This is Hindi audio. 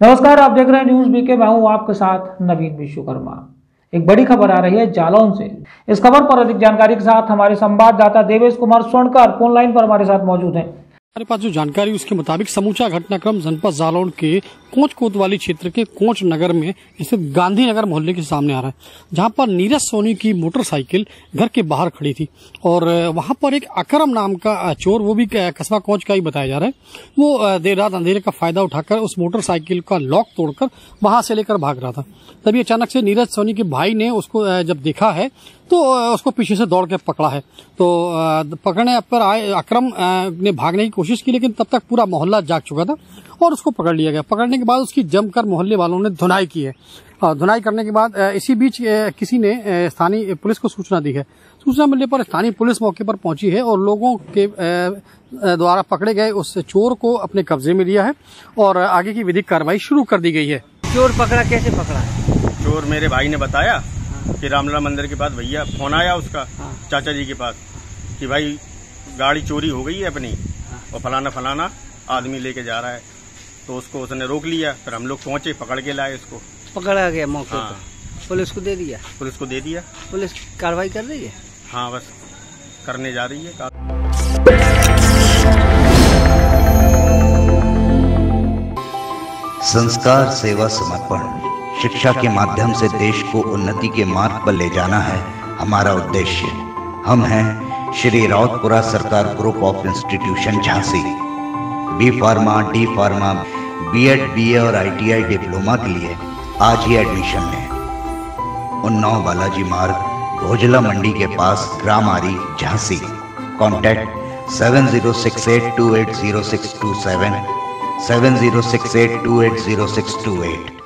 नमस्कार, आप देख रहे हैं न्यूज़ बीके मैं हूँ आपके साथ नवीन विश्वकर्मा। एक बड़ी खबर आ रही है जालौन से। इस खबर पर अधिक जानकारी के साथ हमारे संवाददाता देवेश कुमार स्वर्णकर फ़ोन लाइन पर हमारे साथ मौजूद हैं। हमारे पास जो जानकारी उसके मुताबिक समूचा घटनाक्रम जनपद जालौन के कोच कोतवाली क्षेत्र के कोच नगर में स्थित गांधीनगर मोहल्ले के सामने आ रहा है, जहाँ पर नीरज सोनी की मोटरसाइकिल घर के बाहर खड़ी थी। और वहाँ पर एक अकरम नाम का चोर, वो भी कस्बा कोच का ही बताया जा रहा है। वो देर रात अंधेरे का फ़ायदा उठाकर उस मोटरसाइकिल का लॉक तोड़कर वहाँ से लेकर भाग रहा था। तभी अचानक से नीरज सोनी के भाई ने उसको जब देखा है तो उसको पीछे से दौड़ के पकड़ा है। तो पकड़ने पर आए अक्रम ने भागने की कोशिश की, लेकिन तब तक पूरा मोहल्ला जाग चुका था। और उसको पकड़ लिया गया। पकड़ने के बाद उसकी जमकर मोहल्ले वालों ने धुनाई की है। धुनाई करने के बाद इसी बीच किसी ने स्थानीय पुलिस को सूचना दी है। सूचना मिलने पर स्थानीय पुलिस मौके पर पहुँची है और लोगों के द्वारा पकड़े गए उस चोर को अपने कब्जे में लिया है और आगे की विधिक कार्रवाई शुरू कर दी गई है। चोर पकड़ा कैसे पकड़ा? चोर मेरे भाई ने बताया कि रामलला मंदिर के पास भैया फ़ोन आया उसका हाँ। चाचा जी के पास कि भाई गाड़ी चोरी हो गई है अपनी हाँ। और फलाना फलाना आदमी लेके जा रहा है। तो उसको उसने रोक लिया फिर हम लोग पहुँचे पकड़ के लाए उसको। पकड़ा गया मौके हाँ। पर। पुलिस को दे दिया? पुलिस को दे दिया। पुलिस कार्रवाई कर रही है? हाँ बस करने जा रही है संस्कार सेवा समर्पण शिक्षा के माध्यम से देश को उन्नति के मार्ग पर ले जाना है हमारा उद्देश्य। हम हैं Shri Rawatpura Sarkar group of institution Jhansi. B pharma D pharma B Ed B A और आईटीआई डिप्लोमा के लिए आज ही एडमिशन लें। उन्नाव बालाजी मार्ग, भोजला मंडी के पास ग्राम Aari Jhansi. Contact seven zero six eight two eight zero six two seven seven zero six eight two eight zero six two eight